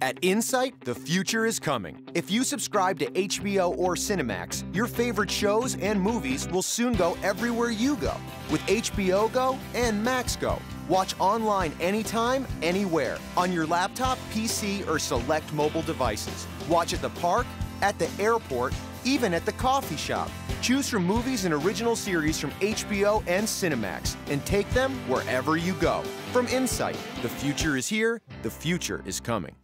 At Insight, the future is coming. If you subscribe to HBO or Cinemax, your favorite shows and movies will soon go everywhere you go with HBO Go and Max Go. Watch online anytime, anywhere, on your laptop, PC, or select mobile devices. Watch at the park, at the airport, even at the coffee shop. Choose from movies and original series from HBO and Cinemax and take them wherever you go. From Insight, the future is here, the future is coming.